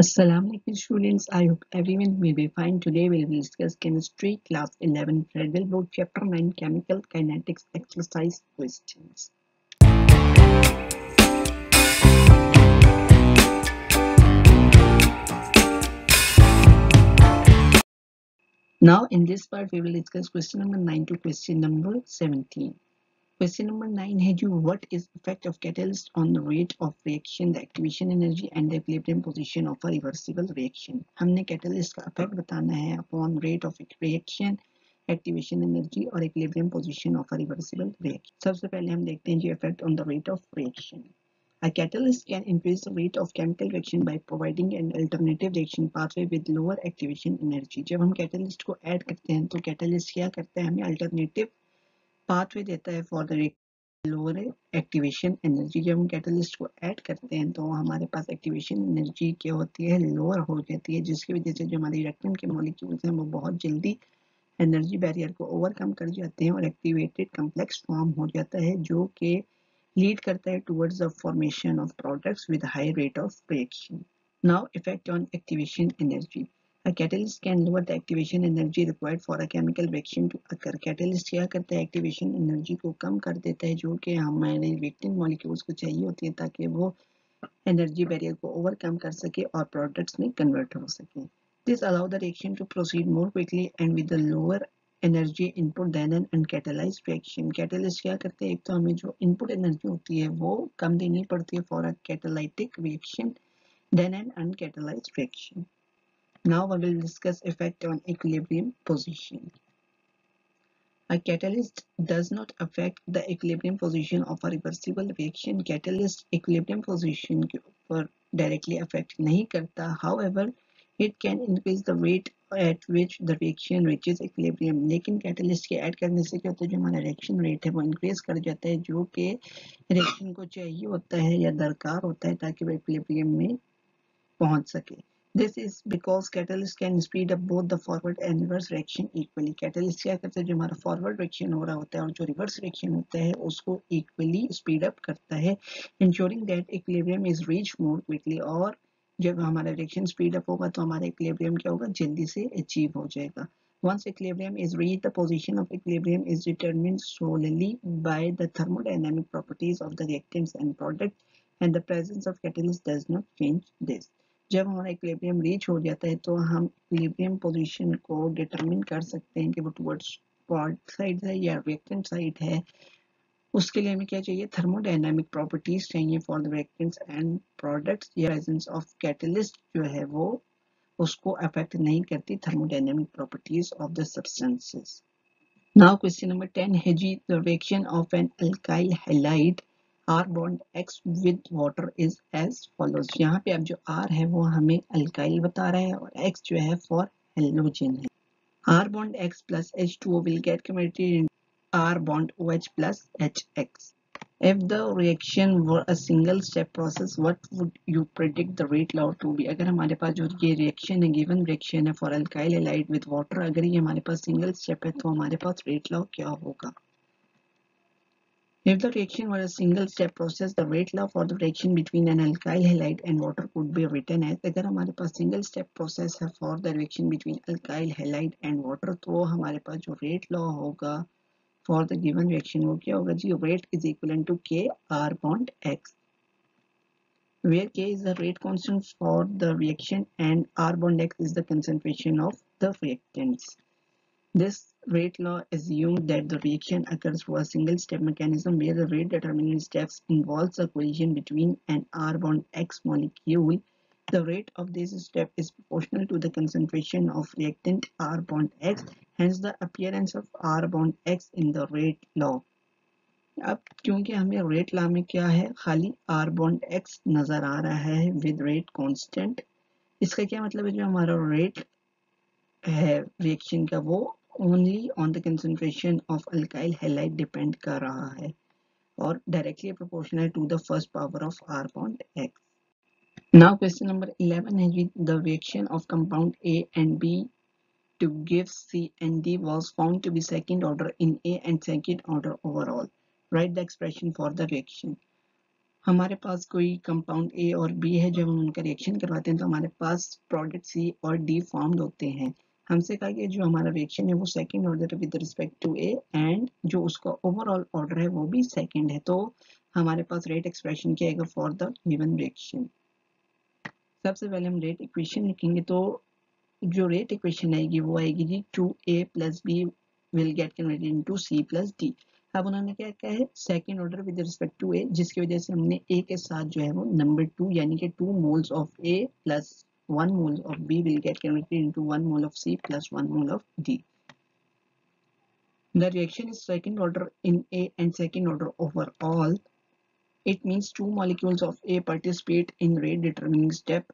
Assalamualaikum students, I hope everyone will be fine. Today we will discuss chemistry class 11 Federal Board chapter 9 chemical kinetics exercise questions. Now in this part we will discuss question number 9 to question number 17. Question number 9 है जो is effect of catalyst on the rate of reaction, the activation energy and the equilibrium position of a reversible reaction. हमने catalyst का effect बताना है upon rate of reaction, activation energy और equilibrium position of a reversible reaction. सबसे पहले हम देखते हैं जो effect on the rate of reaction. A catalyst can increase the rate of chemical reaction by providing an alternative reaction pathway with lower activation energy. जब हम catalyst को add करते हैं तो catalyst क्या करता है हमें alternative पाथवे देता है for the lower activation energy जब हम कैटलिस्ट को ऐड करते हैं तो हमारे पास एक्टिवेशन एनर्जी क्या होती है? लोअर हो जाती है, जिसकी वजह से जो हमारे इलेक्ट्रॉन के मॉलिक्यूल्स हैं, वो बहुत जल्दी एनर्जी बैरियर को ओवरकम कर जाते हैं और एक्टिवेटेड कम्प्लेक्स फॉर्म हो जाता है, जो कि लीड करता है towards a formation of products with high rate of reaction now effect on activation energy A catalyst can lower the activation energy required for a chemical reaction to occur. Catalyst क्या करता है activation energy को कम कर देता है जो कि हमारे reactant molecules को चाहिए होती है ताकि वो energy barrier को overcome कर सके और products में convert हो सके. This allow the reaction to proceed more quickly and with the lower energy input then an uncatalysed reaction catalyst क्या करते हैं एक तो हमें जो इनपुट एनर्जी होती है वो कम देनी पड़ती है for a catalytic reaction then an uncatalysed reaction now we will discuss effect on equilibrium position a catalyst does not affect the equilibrium position of a reversible reaction catalyst equilibrium position के directly affect नहीं करता however it can increase the rate at which the reaction reaches equilibrium लेकिन catalyst के add करने से क्या होता है जो हमारा reaction rate है वो increase कर जाता है जो कि reaction को चाहिए होता है या दरकार होता है ताकि वो equilibrium में पहुँच सके This is because catalyst can speed up both the forward and reverse reaction equally. Catalyst क्या करता है जो हमारा forward reaction हो रहा होता है और जो reverse reaction होता है उसको equally speed up करता है ensuring that equilibrium is reached more quickly और जब हमारा रिएक्शन स्पीड अप होगा तो हमारा इक्विलिब्रियम क्या होगा जल्दी से अचीव हो जाएगा Once equilibrium is reached, the position of equilibrium is determined solely by the thermodynamic properties of the reactants and product, and the presence of catalyst does not change this. जब हमारा equilibrium reach हो जाता है तो हम equilibrium position को determine कर सकते हैं कि वो टुवर्ड्स साइड है या रिएक्टेंट साइड है। उसके लिए हमें क्या चाहिए? थर्मोडाइनामिक प्रॉपर्टीज़ चाहिए for the reactants and products या प्रेजेंस ऑफ़ कैटलिस्ट जो है वो, उसको अफेक्ट नहीं करती thermodynamic properties of the substances now question number 10 है जी the reaction of an alkyl halide R bond X with water is as follows यहाँ पे अब जो R है वो हमें अल्काइल बता रहा है और X जो है for halogen है R bond X plus H2O will get converted into R bond OH plus HX. If the reaction were a single step process, what would you predict the rate law to be? अगर हमारे पास जो ये reaction है given reaction है for alkyl halide with water अगर ये हमारे पास single step है तो हमारे पास rate law क्या होगा? If the reaction were a single step process, the rate law for the reaction between an alkyl halide and water could be written as अगर हमारे पास single step process है for the reaction between alkyl halide and water तो हमारे पास जो rate law होगा for the given reaction वो क्या होगा जी rate is equivalent to K R bond X where K is the rate constant for the reaction and R bond X is the concentration of the reactants. This rate law assumes that the reaction occurs through a single step mechanism where the rate determining steps involves a collision between an R bond X molecule The rate of this step is proportional to the concentration of reactant R bond X, hence the appearance of R bond X in the rate law. अब क्योंकि हमें rate law में क्या है खाली R bond X नज़र आ रहा है विद रेट कांस्टेंट इसका क्या मतलब है जो हमारा रेट है रिएक्शन का वो only on the concentration of alkyl halide depend कर रहा है और directly proportional to the first power of R bond X. Now question number 11 is the reaction of compound A and B to give C and D was found to be second order in A and second order overall. Write the expression for the reaction. हमारे पास कोई compound A और B है जब हम उनका reaction करवाते हैं तो हमारे पास प्रोडक्ट सी और डी फॉर्म्ड होते हैं हमसे कहा गया जो हमारा रिएक्शन है वो second order with respect to A and जो उसका ओवरऑल ऑर्डर है वो भी सेकंड है। तो हमारे पास रेट एक्सप्रेशन क्या आएगा फॉर द गिवन रिएक्शन सबसे पहले हम रेट इक्वेशन लिखेंगे तो जो रेट इक्वेशन आएगी वो आएगी जी two A plus B will get converted into C plus D अब उन्होंने क्या क्या है? Second order with respect to A जिसकी वजह से हमने ए के साथ जो है वो नंबर टू यानी कि two moles of A plus one mole of B will get converted into one mole of C plus one mole of D The reaction is second order in A and second order overall. It means two molecules of A participate in rate determining step.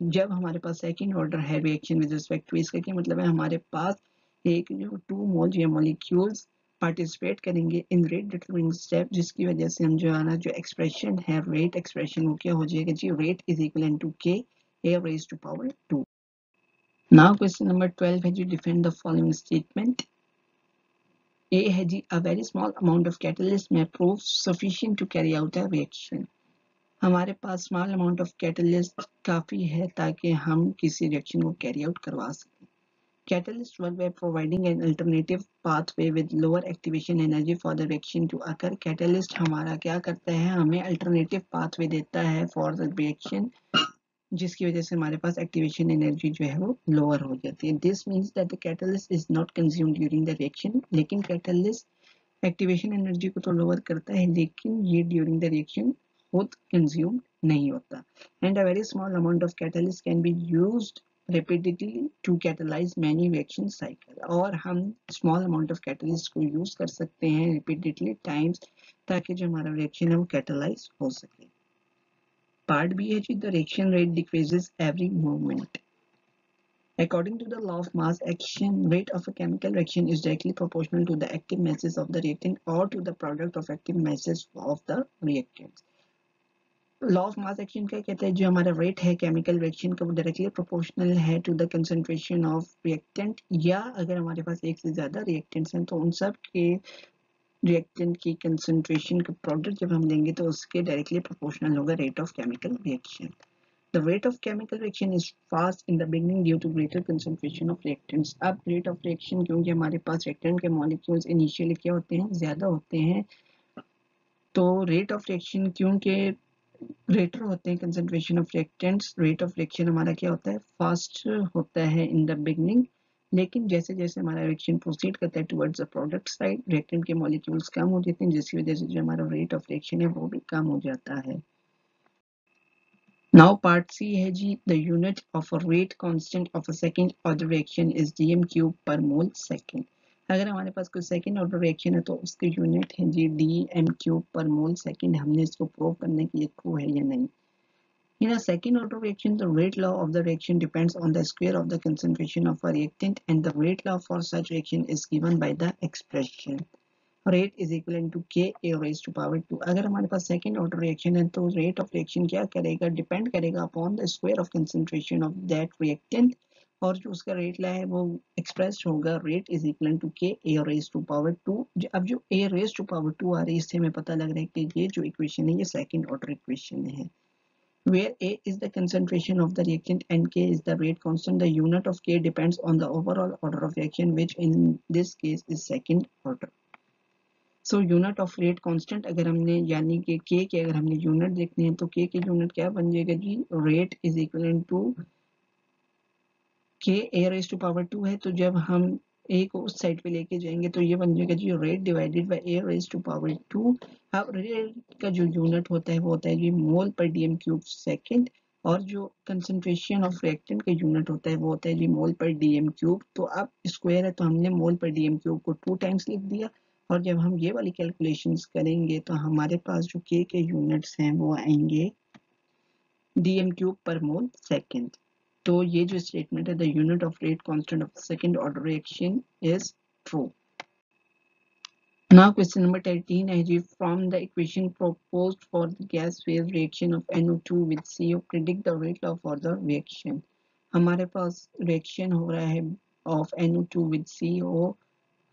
जब हमारे पास second order है reaction with respect to इसका क्या मतलब है हमारे पास एक जो टू मोल या मॉलिक्यूल्स पार्टिसिपेट करेंगे इन रेट डिटरमिनिंग स्टेप जिसकी वजह से हम जो है ना, जो एक्सप्रेशन है रेट एक्सप्रेशन वो क्या हो जाएगा जी rate is equal to K A raise to power two now question number twelve है जी defend the following statement A है जी a very small amount of catalyst may prove sufficient to carry out a reaction हमारे पास small amount of catalyst काफ़ी है ताकि हम किसी reaction को कैरी आउट करवा सकें। Catalysts work by providing an alternative pathway with lower activation energy for the reaction to occur. Catalyst हमारा क्या करता है? हमें alternative pathway देता है for the reaction जिसकी वजह से हमारे पास एक्टिवेशन एनर्जी जो है वो लोअर हो जाती है। This means that the catalyst is not consume during the reaction लेकिन कैटलिस्ट एक्टिवेशन एनर्जी को तो लोअर करता है, लेकिन ये ड्यूरिंग द रिएक्शन खुद कंज्यूम नहीं होता। And a very small amount of catalyst can be used repeatedly to catalyze many reaction cycle. और हम small amount of catalyst को use कर सकते हैं repeatedly times, ताकि जो हमारा reaction है वो catalyze हो सके। part B है the reaction rate decreases every moment According to the law of mass action, rate of a chemical reaction is directly proportional to the active masses of the reactant or to the product of active masses of the reactants. Law of mass action क्या कहता है जो हमारा rate है chemical reaction का वो directly proportional है to the concentration of reactant या अगर हमारे पास एक से ज्यादा रिएक्टेंट्स हैं तो उन सब के रिएक्टेंट की कंसेंट्रेशन का प्रोडक्ट जब हम लेंगे तो उसके डायरेक्टली प्रोपोर्शनल होगा rate of chemical reaction the rate of chemical reaction is fast in the beginning due to greater concentration of reactants अब रेट ऑफ़ रिएक्शन क्योंकि हमारे पास रिएक्टेंट के मॉलिक्यूल्स इनिशियली क्या होते हैं? ज़्यादा होते हैं। तो रेट ऑफ़ रिएक्शन क्योंकि ग्रेटर होते हैं concentration of reactants rate of reaction हमारा क्या होता है? फास्ट होता है इन द बिगनिंग लेकिन जैसे जैसे हमारा रिएक्शन प्रोसीड करता है towards the product side reactant के मॉलिक्यूल्स कम हो जाते हैं, जिसकी वजह से जो हमारा रेट ऑफ़ रिएक्शन है वो भी कम हो जाता है Now part C है जी, the unit of a rate constant of a second order reaction is dm cube per mole second. अगर हमारे पास कोई सेकेंड ऑर्डर रिएक्शन है तो उसकी यूनिट है जी डी एम क्यूब पर मोल सेकेंड हमने इसको प्रूव करने की ट्रू है या नहीं In a second order reaction, the rate law of the reaction depends on the square of the concentration of a reactant and the rate law for such reaction is given by the expression. Rate is equivalent to K A raised to power 2. अगर हमारे पास second order reaction है तो rate of reaction क्या करेगा depend करेगा upon the square of concentration of that reactant और जो उसका रेट ला है वो एक्सप्रेस होगा rate is equal to K A raise to power two अब जो A raise to power two आ रही है इससे हमें पता लग रहा है कि ये जो इक्वेशन है ये सेकेंड ऑर्डर इक्वेशन है where A is the concentration of the reactant and K is the rate constant. The unit of K depends on the overall order of reaction, which in this case is second order. So unit of rate constant अगर हमने यानी कि K के अगर हमने unit देखने हैं तो K की unit क्या बन जाएगा जी rate is equivalent to K A raise to power two है तो जब हम ए को उस साइड पे लेके जाएँगे तो ये बन जाएगा जी rate divided by A raise to power two अब रेट का जो यूनिट होता है, वो होता है जी मोल पर डीएम क्यूब सेकंड और जो कंसंट्रेशन ऑफ़ रिएक्टेंट का यूनिट होता है, वो होता है जी मोल पर डीएम क्यूब तो अब स्क्वायर है तो हमने मोल पर डीएम क्यूब को टू टाइम्स लिख दिया और जब हम ये वाली कैलकुलेशंस करेंगे तो हमारे पास जो के के यूनिट्स हैं, वो आएँगे डीएम क्यूब पर मोल सेकंड तो ये जो स्टेटमेंट है the unit of rate constant of second order reaction is true Now question number 13 है जी from the equation proposed for the gas phase reaction of NO2 with CO predict the rate law for the reaction हमारे पास reaction हो रहा है of NO2 with CO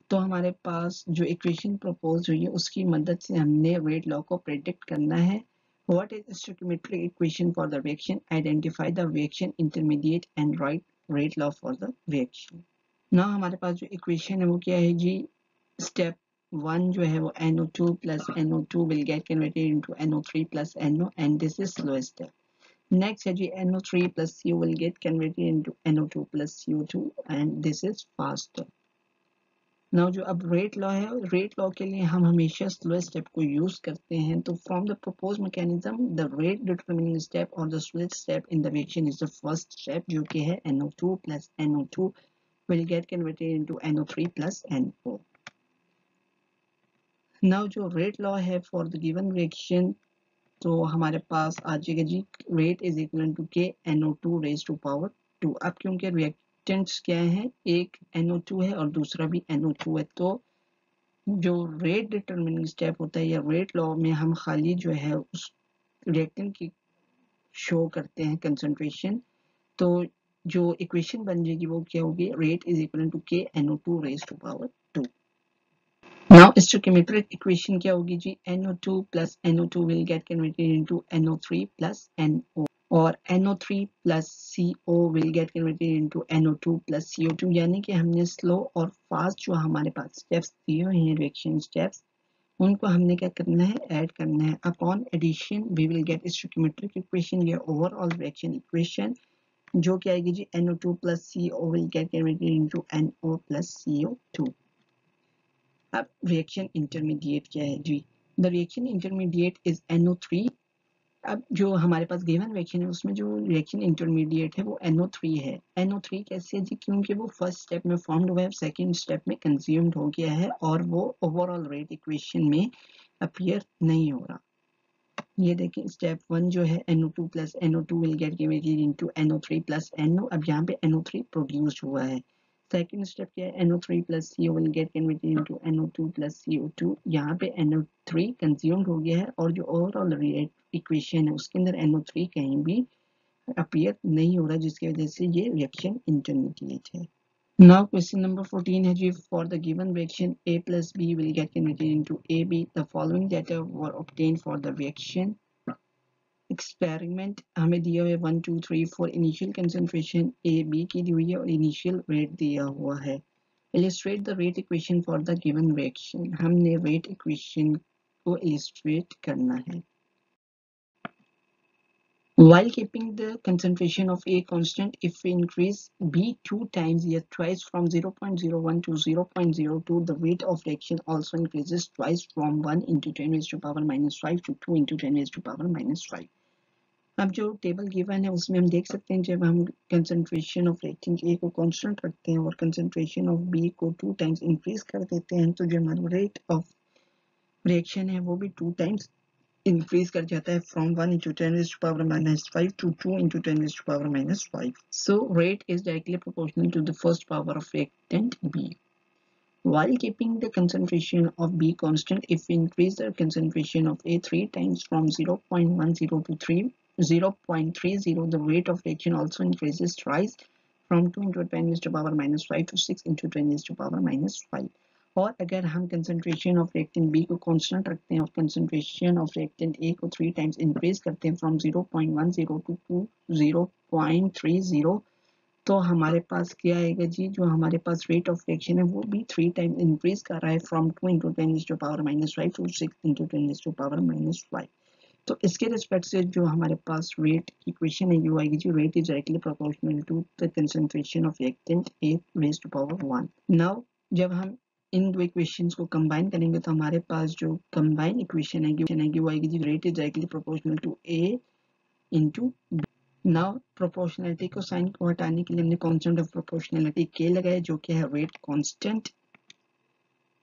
तो हमारे पास जो equation propose हुई है उसकी मदद से हमने रेट लॉ को प्रेडिक्ट करना है What is stoichiometric equation for the reaction? Identify the reaction intermediate and write rate law for the reaction. Now हमारे पास जो equation है वो क्या है जी step one जो है वो NO2 plus NO2 will get converted into NO3 plus NO and this is slowest step. Next है जी NO3 plus CO will get converted into NO2 plus CO2 and this is fast step. Now जो अब rate law है rate law के लिए हम हमेशा slow step को यूज़ करते हैं। तो from the propose mechanism the rate determining step और the slow step in the reaction is the first step जो कि है NO2 plus NO2 will get converted into NO3 plus NO now जो rate law है for the given reaction तो हमारे पास आ जाएगा जी rate is equal to K NO2 raise to power 2 अब क्योंकि रिएक्ट रिएक्टेंट्स क्या है? एक NO2 है और दूसरा भी NO2 है। तो जो रेट डिटरमिनिंग स्टेप होता है या रेट लॉ में हम खाली जो है उस रिएक्टेंट की शो करते हैं कंसंट्रेशन तो जो इक्वेशन बन जाएगी वो क्या होगी? Rate is equal to K NO2 raise to power 2 now stoichiometric equation क्या होगी जी? NO2 plus NO2 will get converted into NO3 plus NO और NO3 plus CO will get converted into NO2 plus CO2 यानी कि हमने slow और fast जो हमारे पास steps दिए हुए हैं रिएक्शन स्टेप्स उनको हमने क्या करना है? ऐड करना है। Upon addition we will get stoichiometric equation या ओवरऑल रिएक्शन इक्वेशन जो क्या आएगी जी NO2 plus CO will get converted into NO plus CO2 अब रिएक्शन इंटरमीडिएट क्या है जी? The reaction intermediate is NO3 अब जो हमारे पास गिवन रिएक्शन है, उसमें जो रिएक्शन इंटरमीडिएट है, वो NO3 है। NO3 कैसे है जी? क्योंकि वो फ़र्स्ट स्टेप में फॉर्म्ड हुआ है सेकंड स्टेप में कंज्यूम्ड हो गया है और वो ओवरऑल रेट इक्वेशन में अपीयर नहीं हो रहा। ये देखें स्टेप वन जो है NO2 plus NO2 will get given into NO3 plus NO अब यहाँ पे NO3 प्रोड्यूस हुआ है। सेकेंड स्टेप क्या है NO3 plus CO will get converted into NO2 plus CO2 यहाँ पे NO3 कंज्यूम्ड हो गया है और जो ओवरऑल इक्वेशन है उसके अंदर NO3 कहीं भी अपीयर नहीं हो रहा जिसकी वजह से ये रिएक्शन इंटरमीडिएट है Now question number 14 है जी for the given reaction A plus B will get converted into AB the following data were obtained for the reaction experiment हमें दिया हुआ है one two three four initial concentration A B की दी हुई है और इनिशियल रेट दिया हुआ है illustrate the rate equation for the given reaction हमने rate equation को illustrate करना है While keeping the concentration of A constant, if we increase B two times yet twice from 0.01 to 0.02, the rate of reaction also increases twice from 1 into 10 raised to power minus 5 to 2 into 10 raised to power minus 5. अब जो table given है उसमें हम देख सकते हैं जब हम कंसंट्रेशन ऑफ़ रेटिंग ए को कांस्टेंट रखते हैं और कंसंट्रेशन ऑफ़ बी को टू टाइम्स इंक्रीज कर देते हैं तो जो हमारा रेट ऑफ़ रिएक्शन है वो भी टू टाइम्स इंक्रीज कर जाता है from one into ten power minus five to two into ten power minus five so rate is directly proportional to the first power of reactant B. While keeping the concentration of B constant, if we increase the concentration of A three times from 0.10 to 3 0.30 the rate of reaction also increases twice from 2 into 10 raised to power minus 5 to 6 into 10 raised to power minus 5 और अगर हम concentration of reactant B को constant रखते हैं और concentration of reactant ए को three times increase करते हैं फ्रॉम 0.10 टू टू 0.30 तो हमारे पास क्या आएगा जी? जो हमारे पास रेट ऑफ़ रिएक्शन है, वो भी थ्री टाइम्स इंक्रीज कर रहा है from two into ten is to power minus five to six into ten is to power minus five तो इसके रिस्पेक्ट से जो हमारे पास रेट इक्वेशन है वो आएगी जी rate is directly proportional to the concentration of reactant A raise to power 1 now जब हम इन दो इक्वेशंस को कंबाइन करेंगे तो हमारे पास जो कंबाइन इक्वेशन है वो आएगी जी rate is directly proportional to A into now proportionality को साइन को हटाने के लिए हमने कांस्टेंट ऑफ़ प्रोपोर्शनलिटी के लगाया, जो कि है रेट कांस्टेंट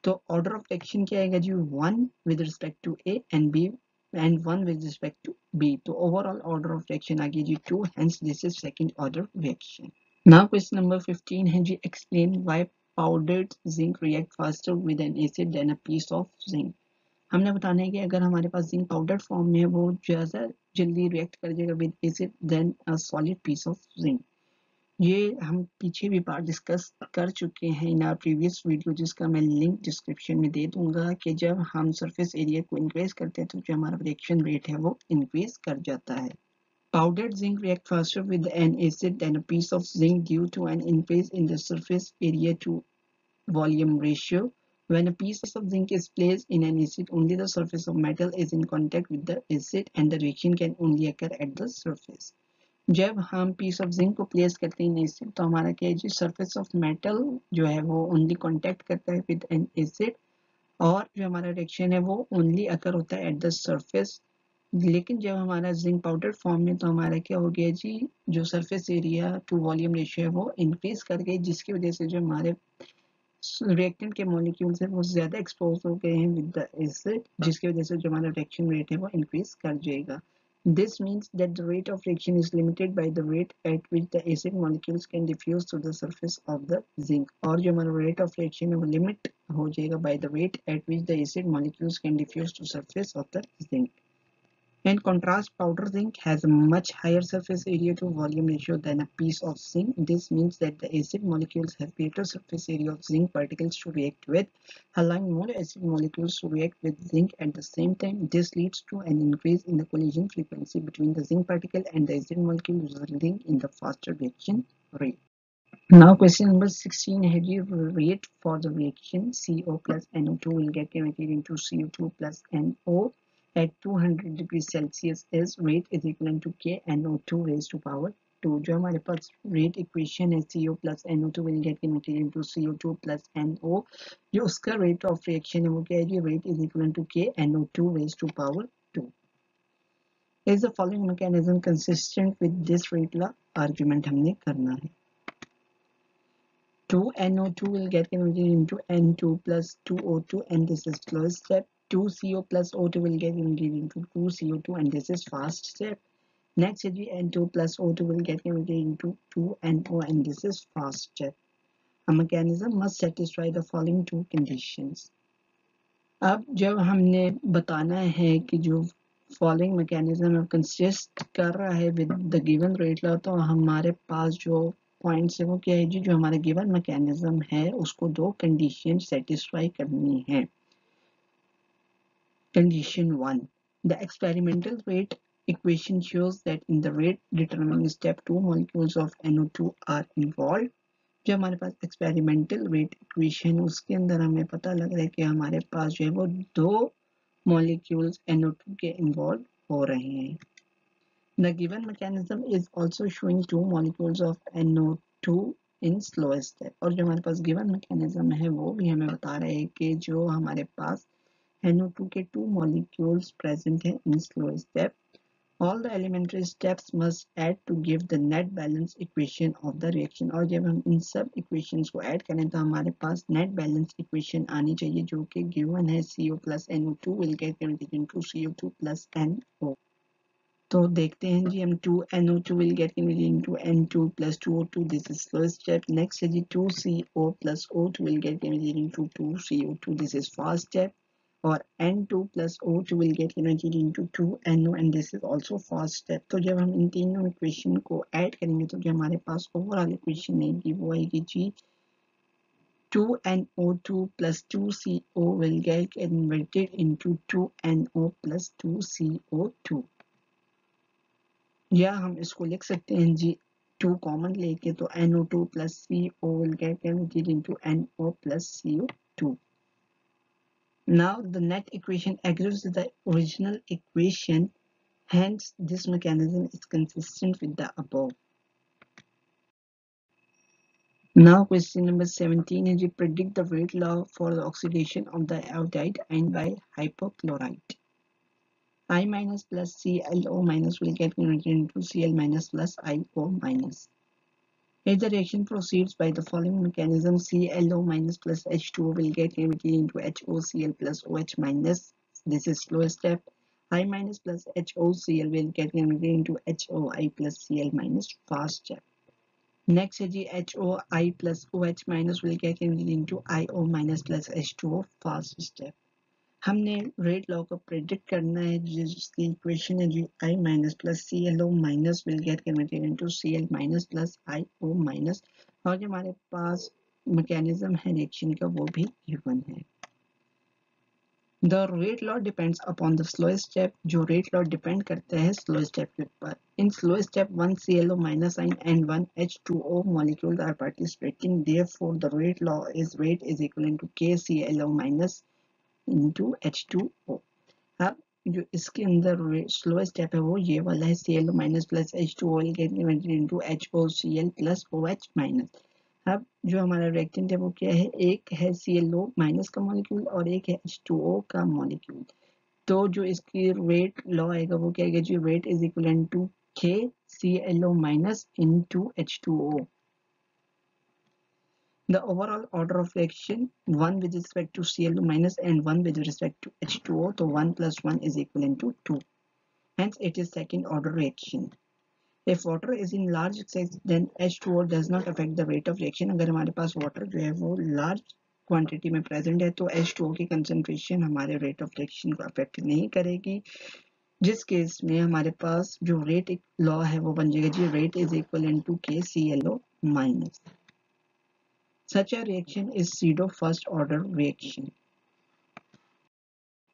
तो ऑर्डर ऑफ़ एक्शन क्या आएगा जी? One with respect to A and B and 1 with respect to B. So overall order of reaction आ गई 2 hence this is second order reaction. Now question number 15 है जी explain why powdered zinc react faster with an acid than a piece of zinc. हमने बताना है कि अगर हमारे पास zinc powder form में है वो ज़्यादा जल्दी रिएक्ट कर जाएगा with acid then a solid piece of zinc ये हम पीछे भी पार्ट डिस्कस कर चुके हैं इन आर प्रीवियस वीडियो जिसका मैं लिंक डिस्क्रिप्शन में दे दूँगा कि जब हम सरफेस एरिया को इंक्रीज करते हैं तो जो हमारा रिएक्शन रेट है, वो इंक्रीज कर जाता है। Powdered zinc react faster with an acid and a piece of zinc due to an increase in the surface area to volume ratio when a piece of zinc is place in an acid only the surface of metal is in contact with the acid and the reaction can only occur at the surface जब हम piece of zinc को place करते हैं acid तो हमारा क्या है, जी surface of metal जो है, वो ओनली कांटेक्ट करता है विद एन एसिड और जो हमारा रिएक्शन है, वो ओनली अकर होता है एट द सरफेस लेकिन जब हमारा जिंक पाउडर फॉर्म में तो हमारा क्या हो गया जी, जो surface area to volume ratio है, वो इंक्रीज कर गई, जिसकी वजह से जो हमारे रिएक्टेंट के मॉलिक्यूल्स है, वो ज़्यादा एक्सपोज हो गए हैं विद द एसिड जिसकी वजह से जो हमारा रिएक्शन रेट है, वो इंक्रीज कर जाएगा। This means that the rate of reaction is limited by the rate at which the acid molecules can diffuse to the surface of the zinc और जो हमारा rate of reaction है वो limit हो जाएगा by the rate at which the acid molecules can diffuse to surface of the zinc. In contrast, powder zinc has a much higher surface area to volume ratio than a piece of zinc. This means that the acid molecules have greater surface area of zinc particles to react with, allowing more acid molecules to react with zinc at the same time. This leads to an increase in the collision frequency between the zinc particle and the acid molecule resulting in the faster reaction rate. Now question number 16 had you rate for the reaction CO plus NO2 will get converted into CO2 plus NO at 200 degrees Celsius is rate is equivalent to K NO2 raised to power 2 जो हमारे पास rate equation है CO plus NO2 will get converted into CO2 plus NO जो उसका rate of reaction है वो क्या है जी rate is equivalent to K NO2 raised to power 2 is the following mechanism consistent with this rate law argument हमने करना है 2NO2 will get converted into N2 plus 2O2 and this is slowest step 2CO plus O2 will get converted into 2CO2 and this is fast step. Next N2 plus O2 will get converted into 2NO and this is fast step. A mechanism must satisfy the following two conditions. अब जब हमने बताना है कि जो following mechanism consist कर रहा है with the given rate law तो हमारे पास जो पॉइंट्स है वो क्या है जी जो हमारे गिवन मैकेनिज्म है उसको दो कंडीशन सेटिस्फाई करनी है Condition 1. The experimental rate equation shows that in the rate determined step two molecules of NO2 are involved. जो हमारे पास एक्सपेरिमेंटल रेट इक्वेशन उसके अंदर हमें पता लग रहा है कि हमारे पास जो है वो दो मॉलिक्यूल्स NO2 के इन्वॉल्व हो रहे हैं The given mechanism is also showing two molecules of NO2 in slowest step और जो हमारे पास given mechanism है वो भी हमें बता रहे हैं कि जो हमारे पास NO2 के two molecules present in slow step. All the elementary steps must add to give the net balance equation of the reaction और जब हम इन सब equations को add करें तो हमारे पास net balance equation आनी चाहिए जो कि given है CO plus NO2 will get converted into CO2 plus NO तो देखते हैं जी हम 2 NO2 will get converted into N2 plus 2O2 this is first step next है जी 2 CO plus O2 will get converted into 2 CO2 this is first step और N two plus O two will get energy into two N O and this is also first step तो जब हम इन तीनों equation को add करेंगे तो जो हमारे पास ओवरऑल इक्वेशन आएगी वो आएगी जी two N O two plus two C O will get inverted into two N O plus two C O two या हम इसको लिख सकते हैं जी टू कॉमन लेके तो N O two plus C O will get energy into N O plus C O two Now the net equation agrees with the original equation, hence this mechanism is consistent with the above. Now question number 17 is you predict the rate law for the oxidation of the iodide and by hypochlorite. I minus plus ClO minus will get converted into Cl minus plus IO minus. The reaction proceeds by the following mechanism, ClO minus plus H2O will get converted into HOCl plus OH minus. This is slow step. I minus plus HOCl will get converted into HOI plus Cl minus fast step. Next HOI plus OH minus will get converted into IO minus plus H2O fast step. हमने rate law को predict करना है जिसकी equation है, जी I minus plus C L O minus will get converted into C L minus plus I O minus और जो हमारे पास mechanism है रिएक्शन का, वो भी गिवन है। The rate law depends upon the slow step जो रेट लॉ डिपेंड करता है स्लो स्टेप के ऊपर। In slow step one C L O minus sign and one H two O molecule are participating therefore the rate law is rate is equal to K C L O minus into H two O. अब जो इसके अंदर slow step है, वो ये वाला है C L minus plus H two O into H O C L plus O H minus अब जो हमारा रिएक्टेंट है, वो क्या है? एक है सी एल ओ माइनस का मॉलिक्यूल और एक है एच टू ओ का मॉलिक्यूल तो जो इसकी रेट लॉ आएगा, वो क्या आएगा जी? Rate is equal to K C L O minus into H two O the overall order of reaction 1 with respect to Cl2 minus and 1 with respect to H2O so 1 plus 1 is equivalent to 2 hence it is second order reaction if water is in large size then H2O does not affect the rate of reaction अगर हमारे पास water जो है वो large quantity में present है तो H2O की concentration हमारे rate of reaction को affect नहीं करेगी जिस केस में हमारे पास जो rate law है वो बन जाएगा जी rate is equivalent to KClO minus Such a reaction is pseudo first order reaction.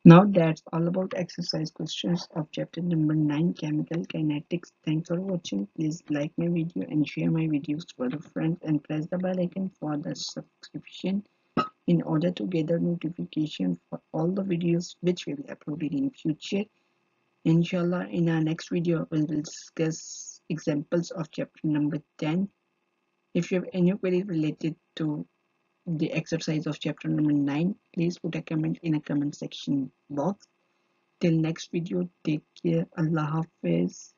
Now that's all about exercise questions of chapter number 9 chemical kinetics. Thanks for watching. Please like my video and share my videos to other friends and press the bell icon for the subscription in order to get the notification for all the videos which will be uploaded in future. Inshallah in our next video we will discuss examples of chapter number 10 if you have any query related to the exercise of chapter number 9, please put a comment in a comment section box. Till next video, take care. Allah Hafiz.